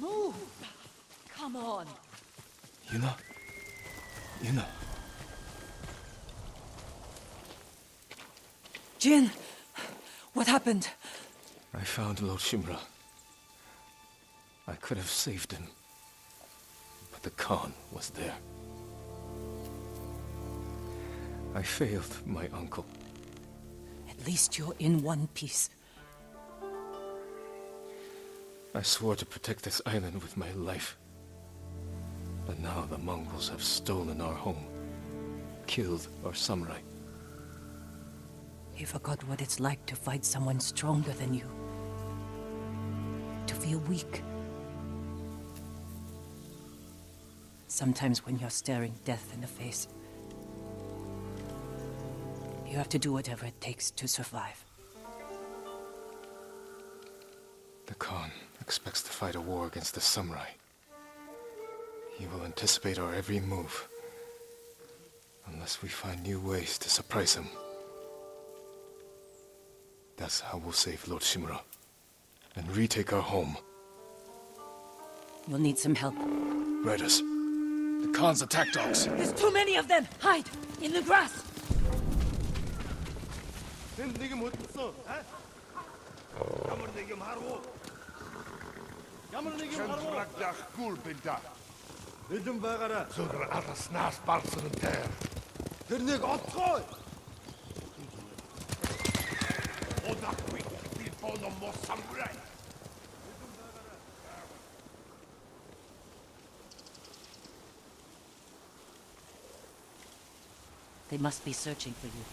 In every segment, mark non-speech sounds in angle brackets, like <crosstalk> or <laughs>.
Move! Come on! Yuna? Yuna? Jin! What happened? I found Lord Shimura. I could have saved him. But the Khan was there. I failed my uncle. At least you're in one piece. I swore to protect this island with my life. But now the Mongols have stolen our home. Killed our samurai. You forgot what it's like to fight someone stronger than you. To feel weak. Sometimes when you're staring death in the face, you have to do whatever it takes to survive. The Khan expects to fight a war against the samurai. He will anticipate our every move. Unless we find new ways to surprise him. That's how we'll save Lord Shimura. And retake our home. We'll need some help. Riders. The Khan's attack dogs. There's too many of them! Hide! In the grass! Шэнтрагдах гүл бинда. Бэлэн байгаараа. Зөвөр аласнаас балсан тэр. Тэрнийг олцгоо. Одахгүй би боно мо самурай. They must be searching for you.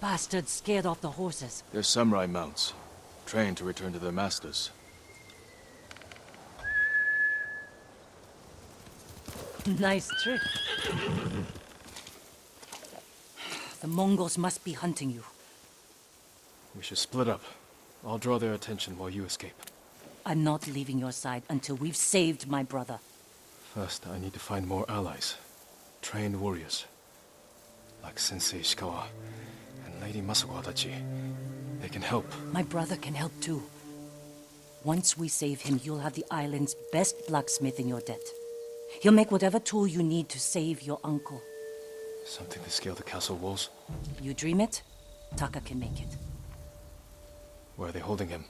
Bastards scared off the horses. They're samurai mounts, trained to return to their masters. nice trick. The Mongols must be hunting you. We should split up. I'll draw their attention while you escape. I'm not leaving your side until we've saved my brother. First, I need to find more allies. Trained warriors. Like Sensei Ishikawa and Lady Masako Adachi. They can help. My brother can help too. Once we save him, you'll have the island's best blacksmith in your debt. He'll make whatever tool you need to save your uncle. Something to scale the castle walls? You dream it, Taka can make it. Where are they holding him?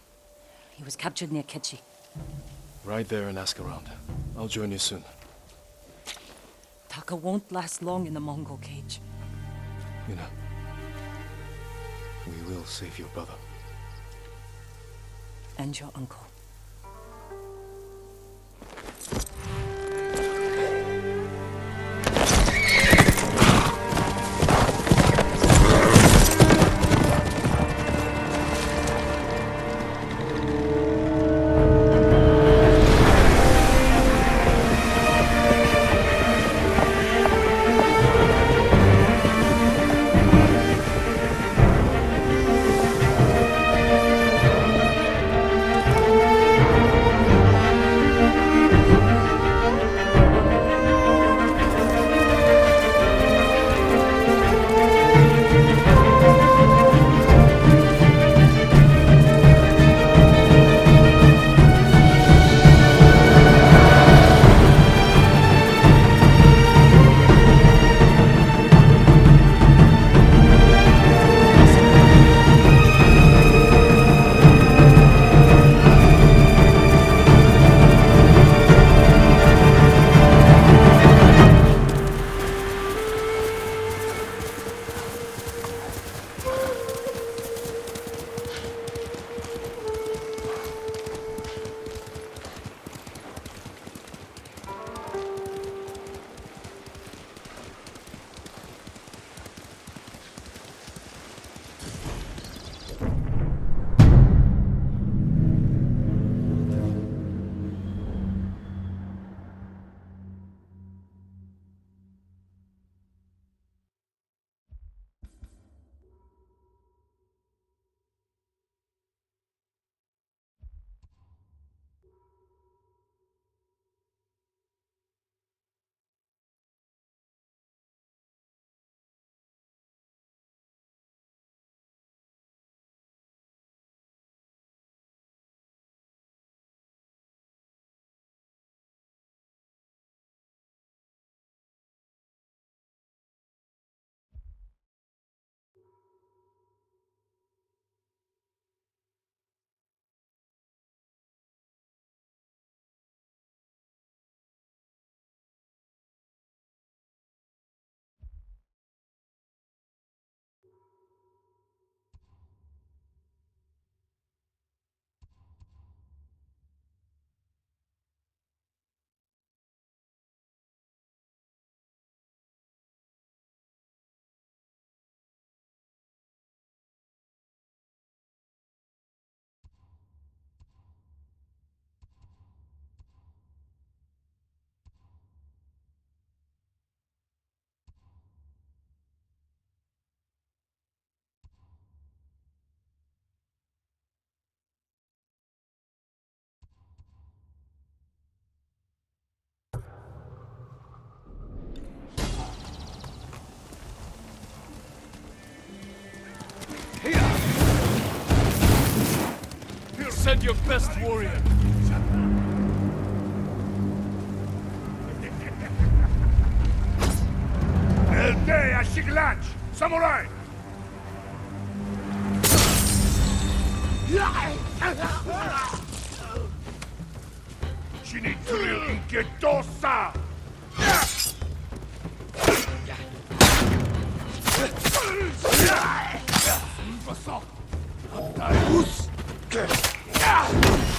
He was captured near Kechi. Ride there and ask around. I'll join you soon. Taka won't last long in the Mongol cage. Yuna. We will save your brother. And your uncle. Send your best warrior. Elde Ashiglanch! Samurai! Shinichuril Inketosa! Heal!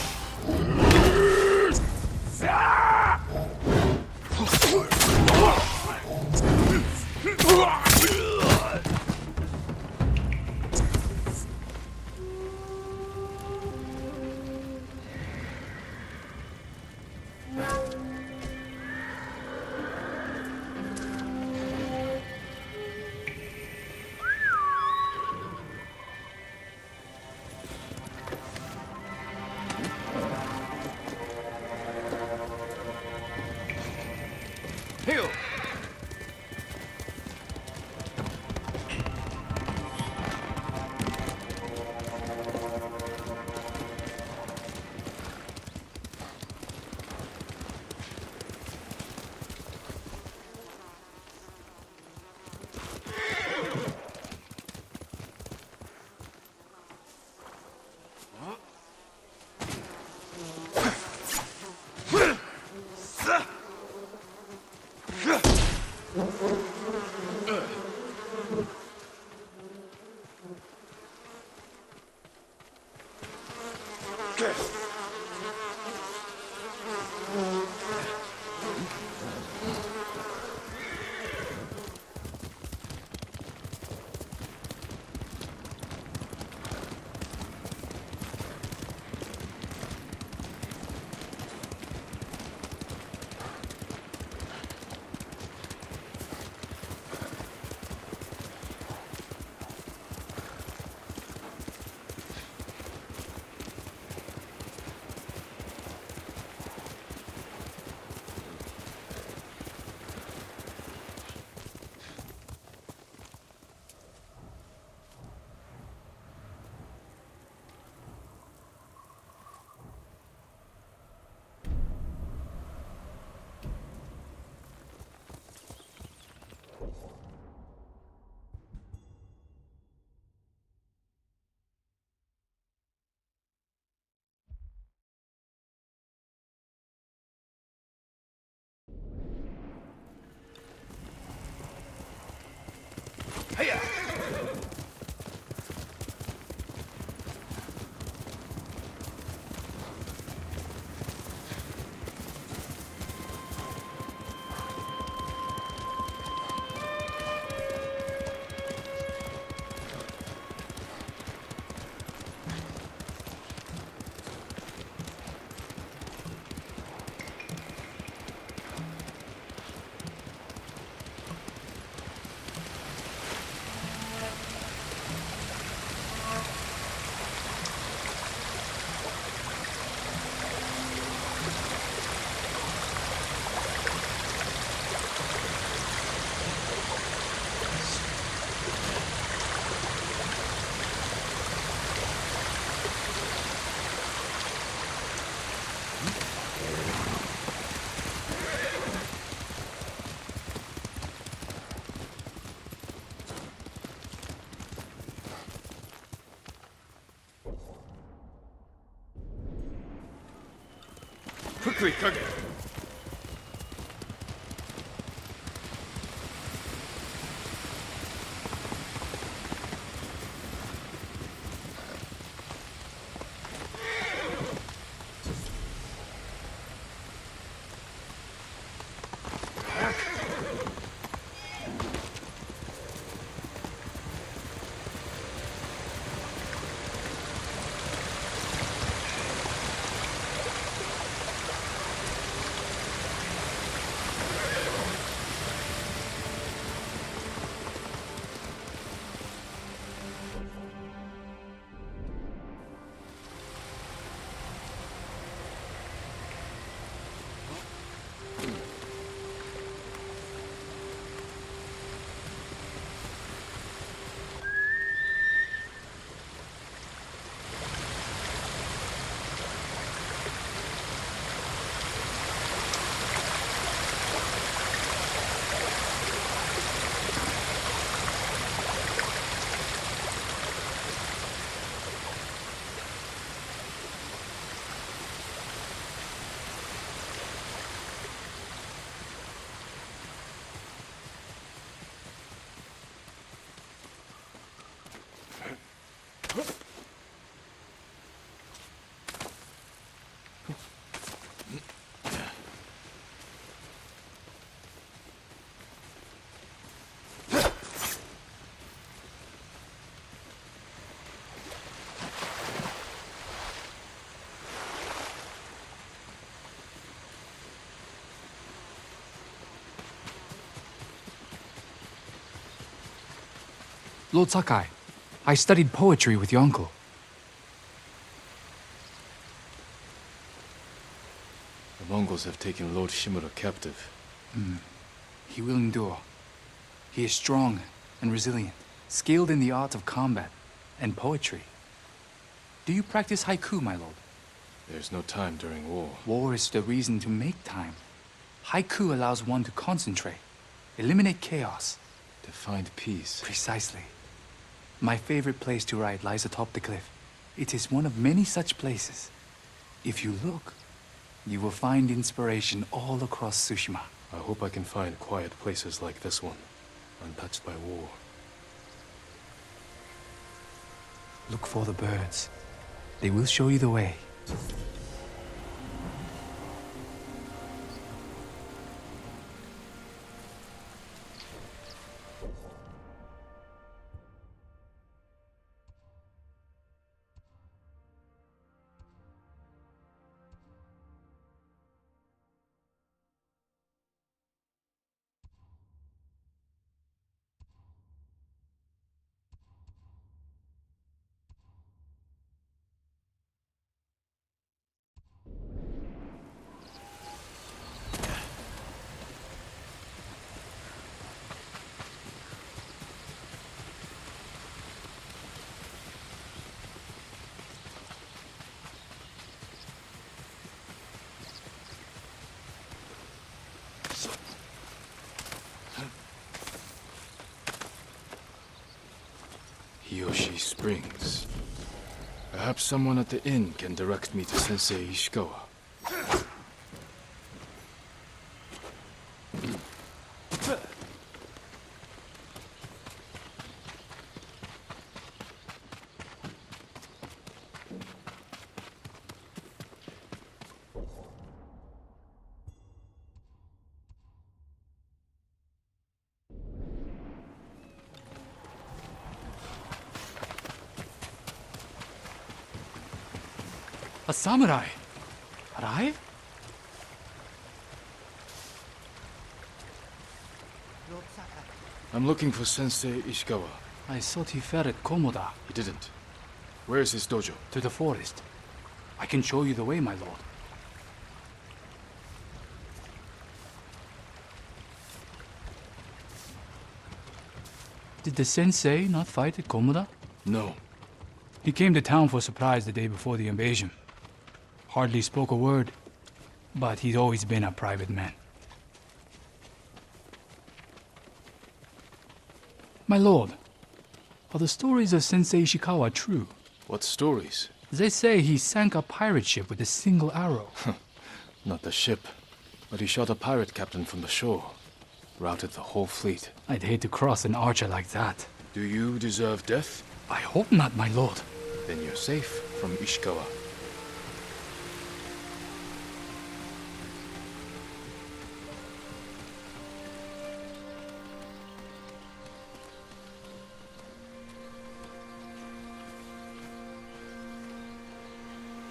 Quickly, Kage! Lord Sakai, I studied poetry with your uncle. The Mongols have taken Lord Shimura captive. Hmm. He will endure. He is strong and resilient, skilled in the art of combat and poetry. Do you practice haiku, my lord? There's no time during war. War is the reason to make time. Haiku allows one to concentrate, eliminate chaos. To find peace. Precisely. My favorite place to write lies atop the cliff. It is one of many such places. If you look, you will find inspiration all across Tsushima. I hope I can find quiet places like this one, untouched by war. Look for the birds. They will show you the way. Hiyoshi Springs. Perhaps someone at the inn can direct me to Sensei Ishikawa. Samurai! Arrive? I'm looking for Sensei Ishikawa. I thought he fell at Komoda, He didn't. Where is his dojo? to the forest. I can show you the way, my lord. Did the sensei not fight at Komoda? No. He came to town for surprise the day before the invasion. Hardly spoke a word, but he's always been a private man. My lord, are the stories of Sensei Ishikawa true? What stories? They say he sank a pirate ship with a single arrow. <laughs> Not the ship. But he shot a pirate captain from the shore. Routed the whole fleet. I'd hate to cross an archer like that. Do you deserve death? I hope not, my lord. Then you're safe from Ishikawa.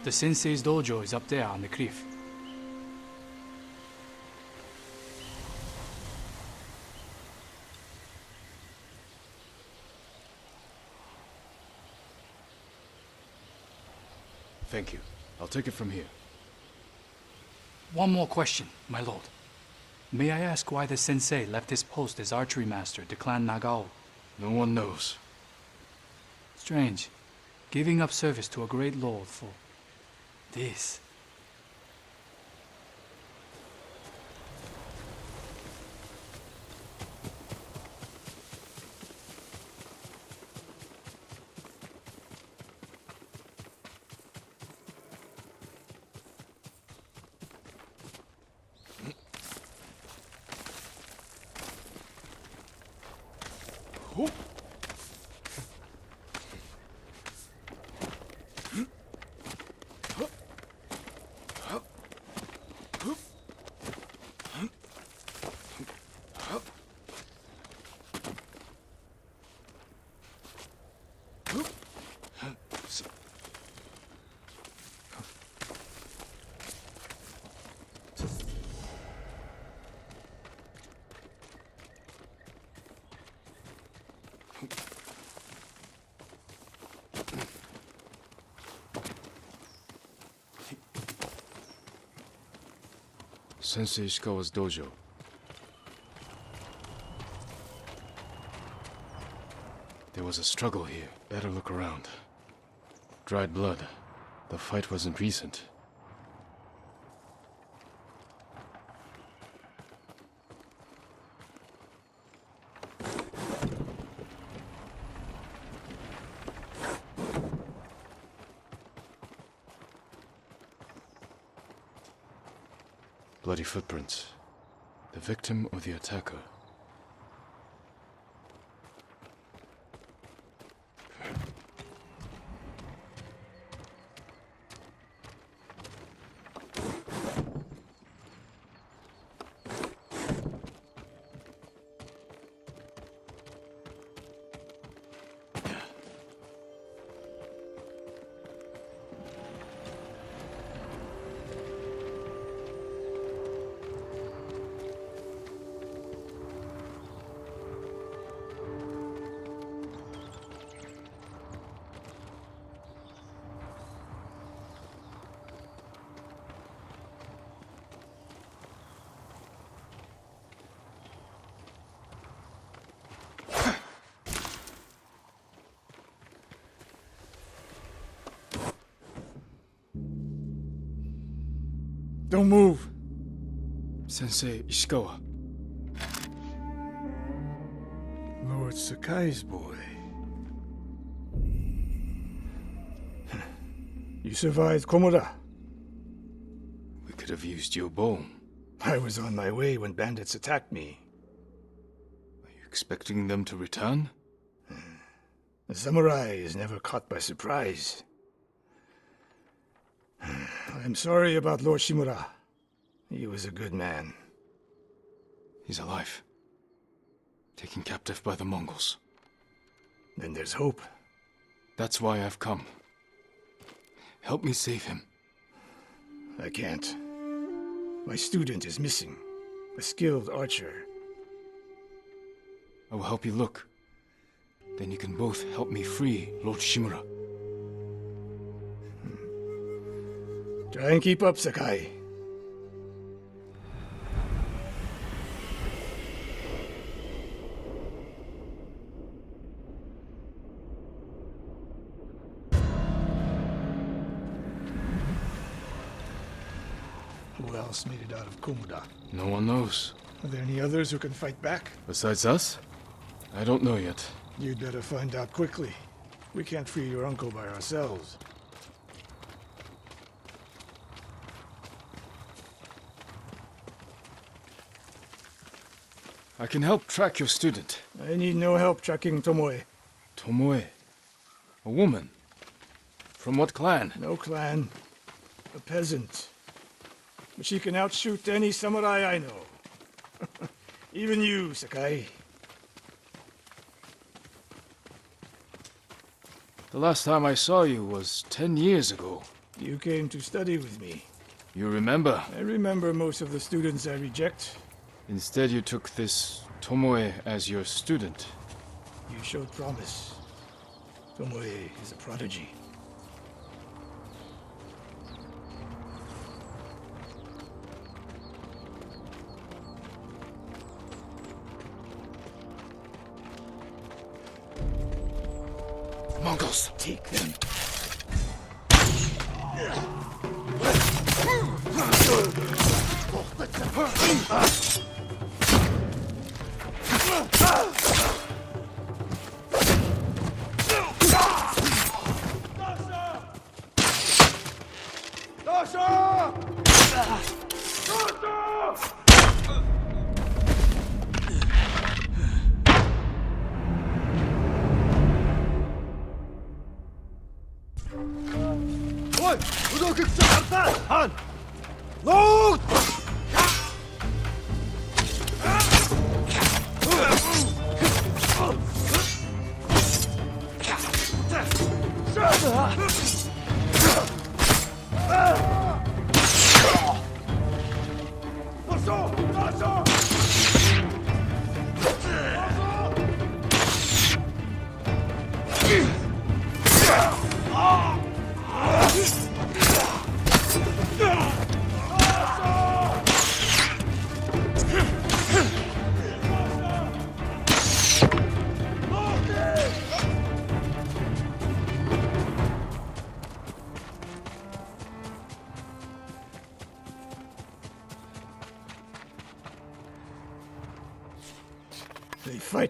The sensei's dojo is up there on the cliff. Thank you. I'll take it from here. One more question, my lord. May I ask why the sensei left his post as archery master to Clan Nagao? No one knows. Strange. Giving up service to a great lord for this. Sensei Ishikawa's dojo. There was a struggle here. Better look around. Dried blood. The fight wasn't recent. Footprints. The victim or the attacker? Don't move. Sensei Ishikawa. Lord Sakai's boy. <laughs> You survived Komoda. We could have used your bone. I was on my way when bandits attacked me. Are you expecting them to return? A samurai is never caught by surprise. I'm sorry about Lord Shimura. He was a good man. He's alive. Taken captive by the Mongols. Then there's hope. That's why I've come. Help me save him. I can't. My student is missing. A skilled archer. I will help you look. Then you can both help me free Lord Shimura. Try and keep up, Sakai. Who else made it out of Komoda? No one knows. Are there any others who can fight back? Besides us? I don't know yet. You'd better find out quickly. We can't free your uncle by ourselves. I can help track your student. I need no help tracking Tomoe. Tomoe. A woman. From what clan? No clan. A peasant. But she can outshoot any samurai I know. <laughs> Even you, Sakai. The last time I saw you was ten years ago. You came to study with me. You remember? I remember most of the students I reject. Instead, you took this Tomoe as your student. You showed promise. Tomoe is a prodigy. Mongols! Take them. Ah!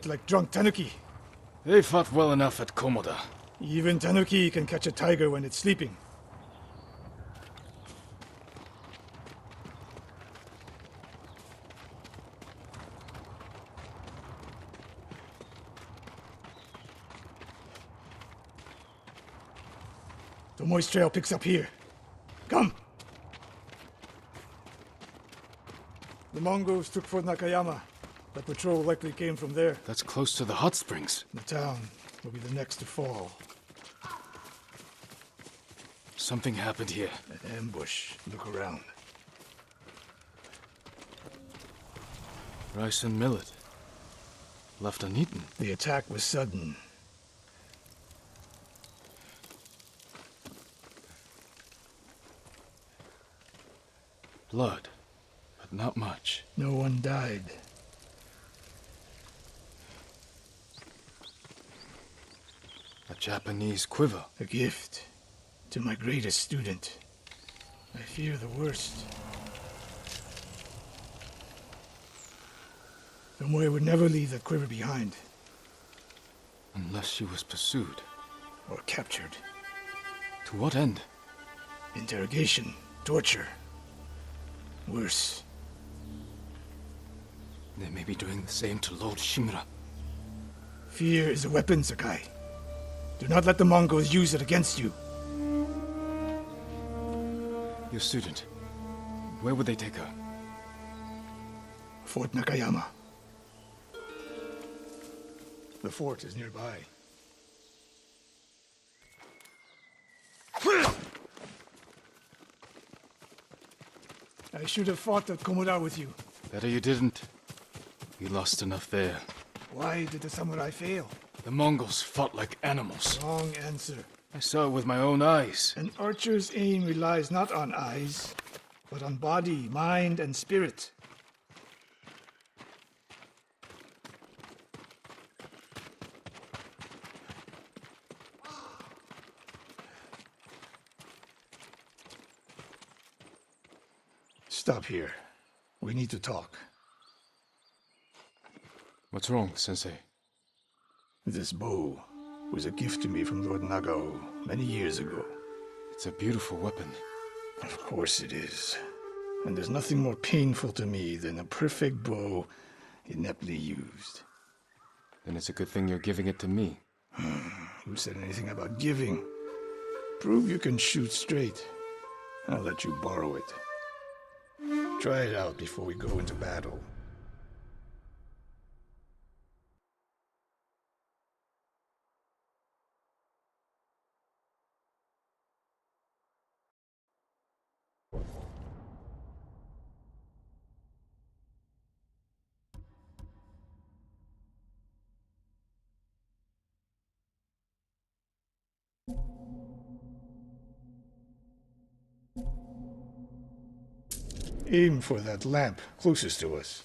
Fight like drunk tanuki. They fought well enough at Komoda. Even tanuki can catch a tiger when it's sleeping. The moist trail picks up here. Come! The Mongols took Fort Nakayama. The patrol likely came from there. That's close to the hot springs. The town will be the next to fall. Something happened here. An ambush. Look around. Rice and millet. Left uneaten. The attack was sudden. Blood, but not much. No one died. Japanese quiver. A gift to my greatest student. I fear the worst. Tomoe would never leave that quiver behind, Unless she was pursued. or captured. To what end? Interrogation, torture. Worse. They may be doing the same to Lord Shimura. Fear is a weapon, Sakai. Do not let the Mongols use it against you. Your student. Where would they take her? Fort Nakayama. The fort is nearby. I should have fought at Komoda with you. Better you didn't. You lost enough there. Why did the samurai fail? The Mongols fought like animals. Wrong answer. I saw it with my own eyes. An archer's aim relies not on eyes, but on body, mind, and spirit. Stop here. We need to talk. What's wrong, Sensei? This bow was a gift to me from Lord Nagao many years ago. It's a beautiful weapon. Of course it is. And there's nothing more painful to me than a perfect bow ineptly used. Then it's a good thing you're giving it to me. Hmm, Who said anything about giving? Prove you can shoot straight. I'll let you borrow it. Try it out before we go into battle. Aim for that lamp closest to us.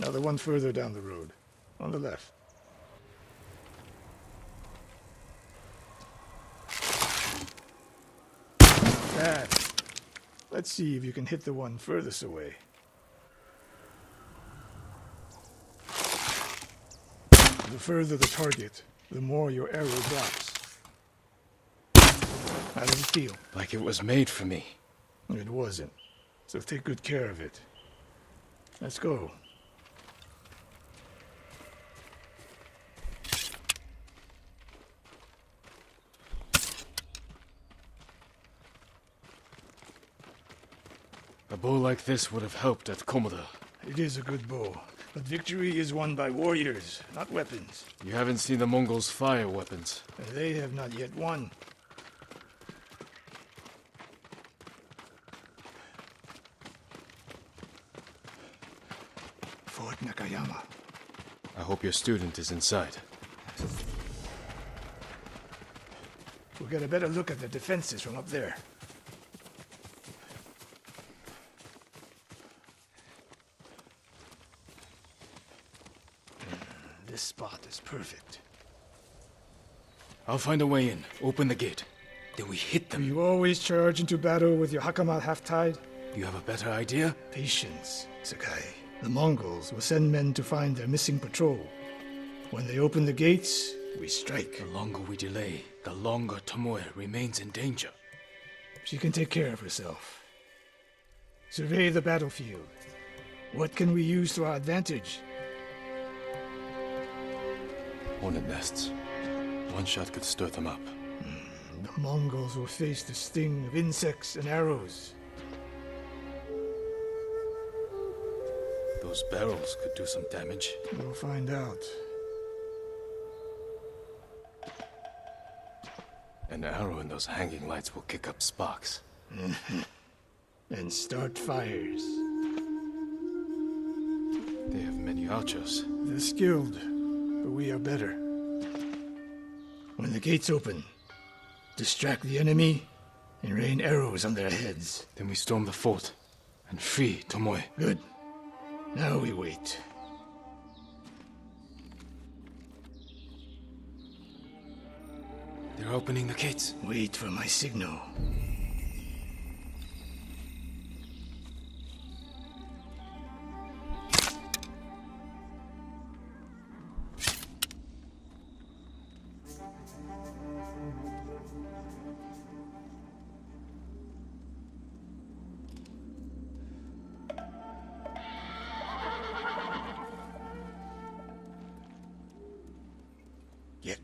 Now the one further down the road, on the left. That. Let's see if you can hit the one furthest away. Further the target, the more your arrow drops. How does it feel? Like it was made for me. It wasn't. So take good care of it. Let's go. A bow like this would have helped at Komoda. It is a good bow, but victory is won by warriors, not weapons. You haven't seen the Mongols fire weapons. They have not yet won. Fort Nakayama. I hope your student is inside. We'll get a better look at the defenses from up there. This spot is perfect. I'll find a way in. Open the gate. Then we hit them. You always charge into battle with your hakama half-tied? You have a better idea? Patience, Sakai. The Mongols will send men to find their missing patrol. When they open the gates, we strike. The longer we delay, the longer Tomoe remains in danger. She can take care of herself. Survey the battlefield. What can we use to our advantage? Hornet nests. One shot could stir them up. Hmm, the Mongols will face the sting of insects and arrows. Those barrels could do some damage. We'll find out. An arrow in those hanging lights will kick up sparks. <laughs> And start fires. They have many archers. They're skilled, but we are better. When the gates open, distract the enemy and rain arrows on their heads. Then we storm the fort and free Tomoe. Good. Now we wait. They're opening the gates. Wait for my signal.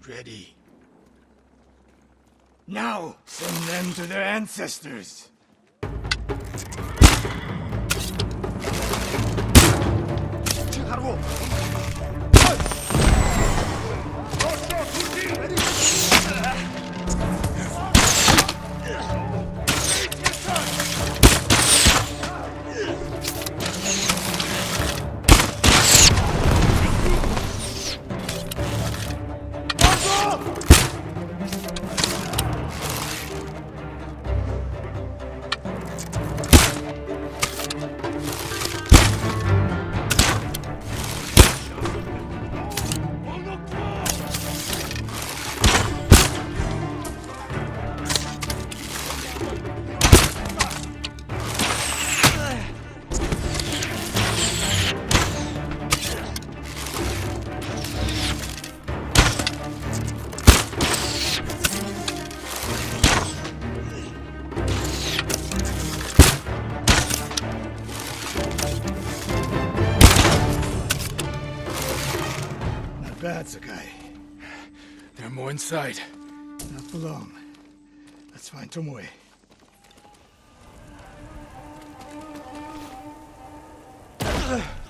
Ready. Now, send them to their ancestors. Not bad, Sakai. There are more inside. Not for long. Let's find Tomoe. Hirviä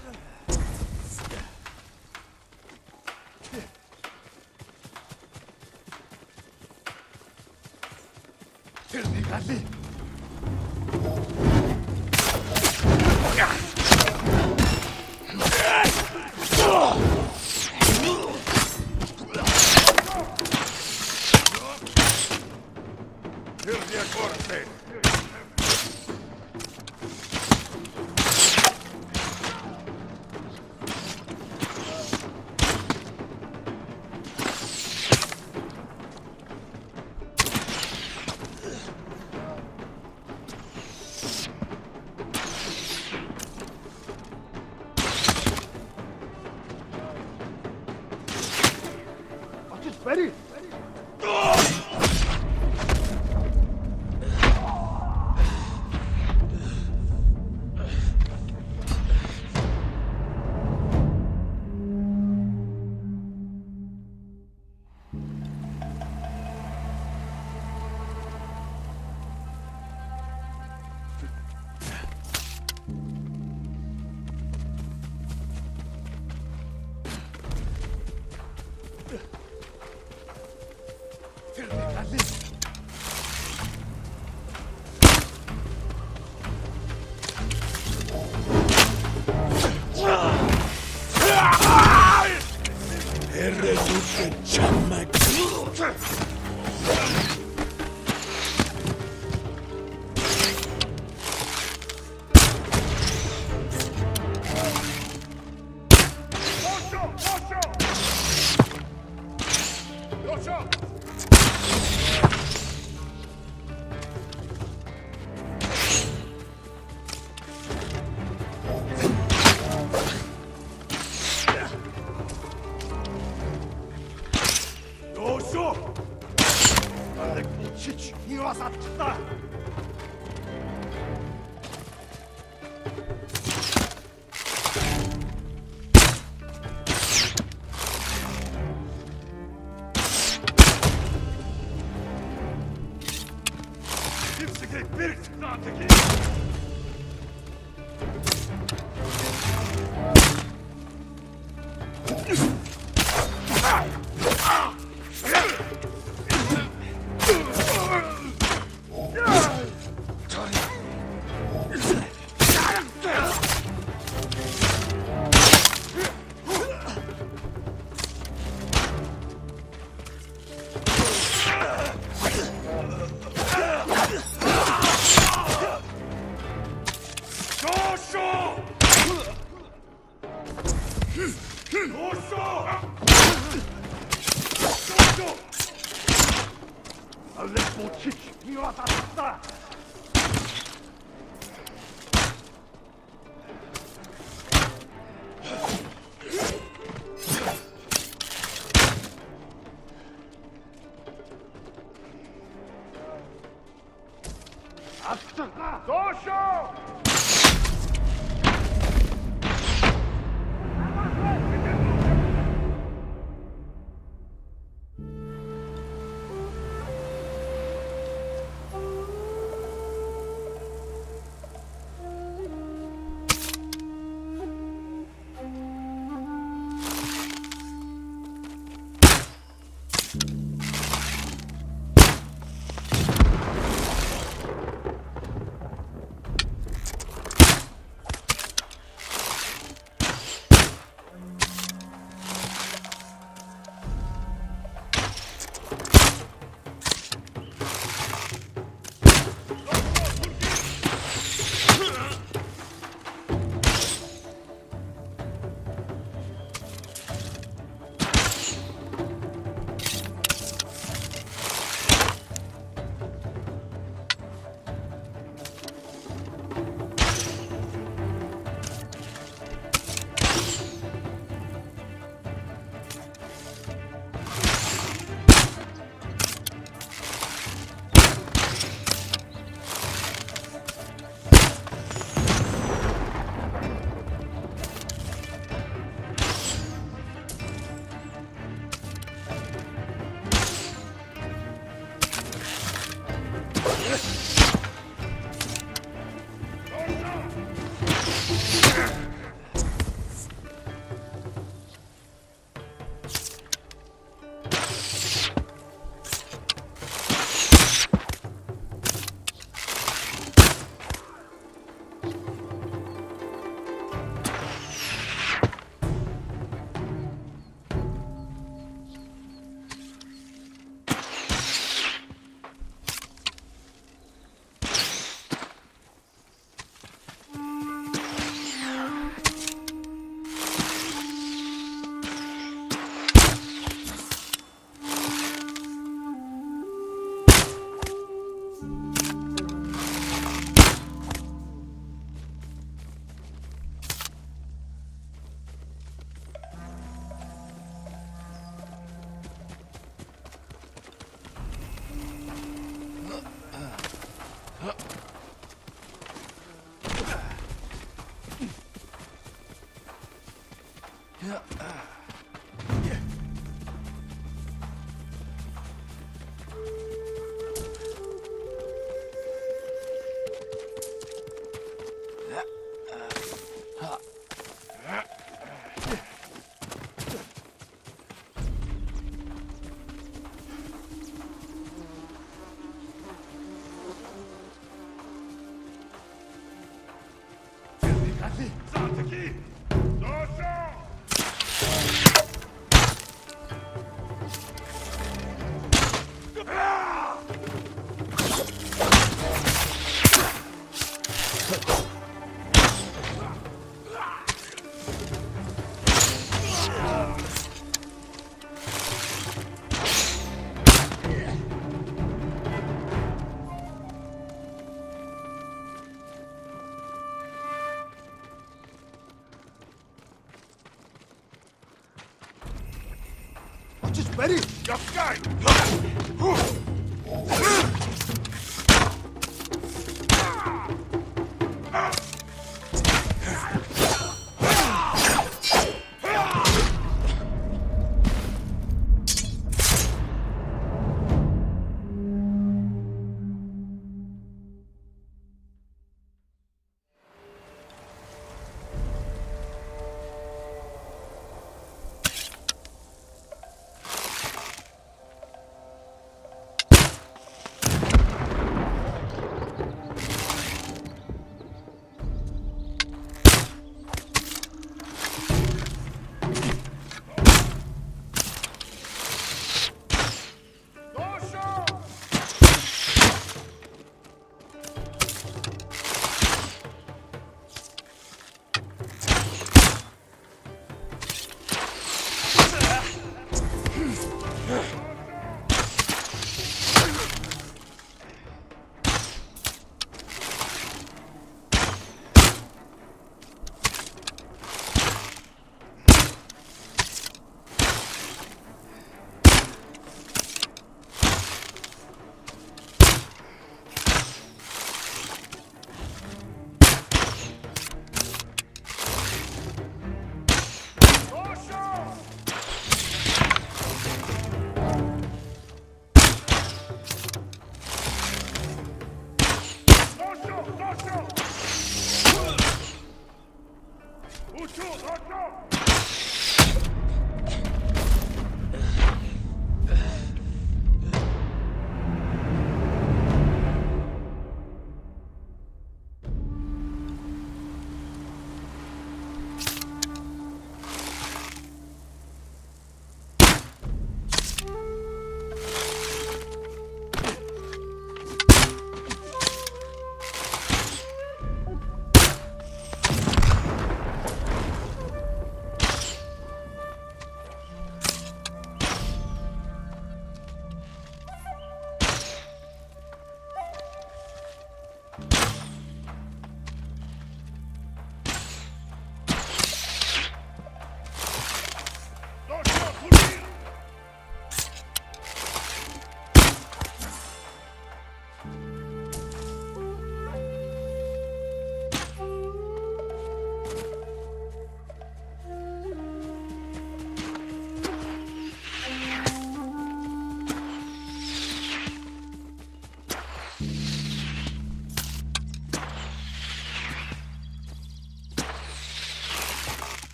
持ち見渡した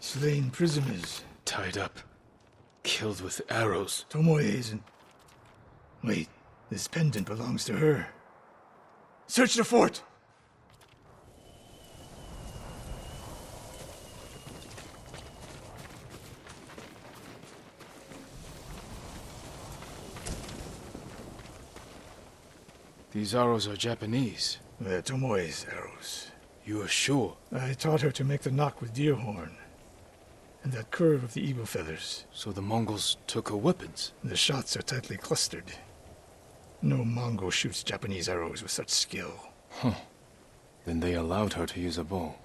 Slain prisoners. Tied up. Killed with arrows. Tomoe isn't. Wait, this pendant belongs to her. Search the fort! These arrows are Japanese. They're Tomoe's arrows. You are sure? I taught her to make the nock with deer horn. And that curve of the eagle feathers. So the Mongols took her weapons. The shots are tightly clustered. No Mongol shoots Japanese arrows with such skill. Huh. Then they allowed her to use a bow.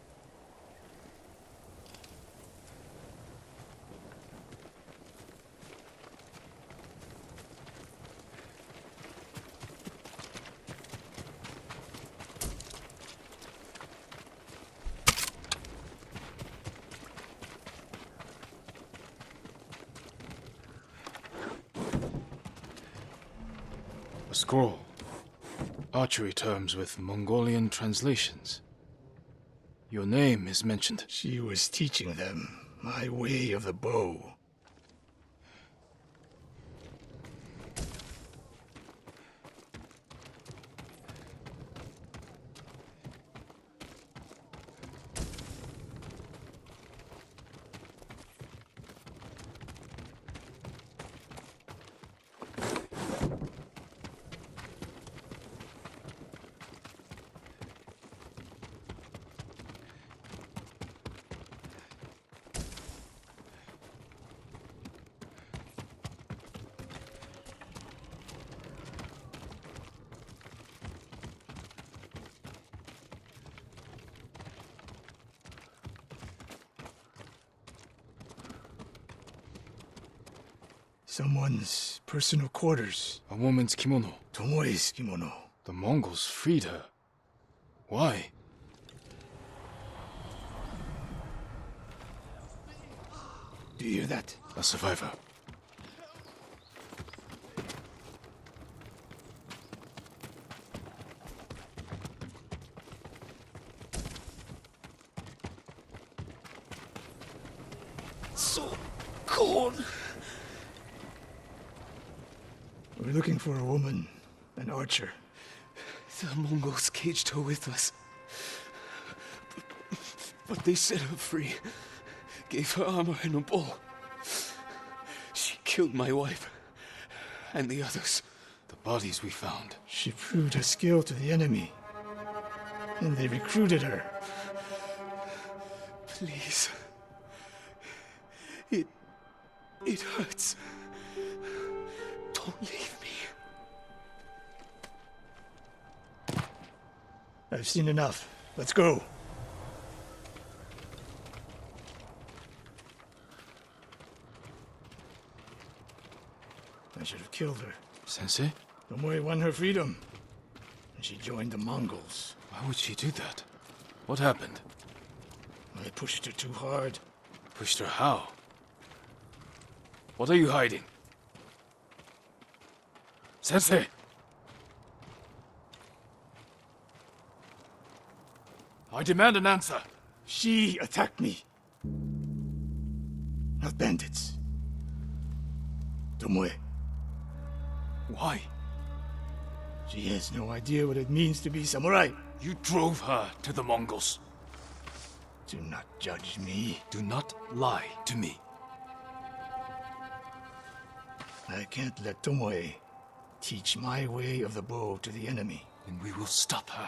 A scroll. Terms with Mongolian translations. Your name is mentioned. She was teaching them my way of the bow. Someone's personal quarters. A woman's kimono. Tomoe's kimono. The Mongols freed her. Why? Do you hear that? A survivor. So cold. We're looking for a woman, an archer. The Mongols caged her with us. But they set her free. Gave her armor and a bow. She killed my wife. And the others. The bodies we found. She proved her skill to the enemy. And they recruited her. Please. I've seen enough. Let's go. I should have killed her. Sensei? Tomoe won her freedom. And she joined the Mongols. Why would she do that? What happened? I pushed her too hard. Pushed her how? What are you hiding? Sensei! I demand an answer. She attacked me. Not bandits. Tomoe. Why? She has no idea what it means to be samurai. You drove her to the Mongols. Do not judge me. Do not lie to me. I can't let Tomoe teach my way of the bow to the enemy. Then we will stop her.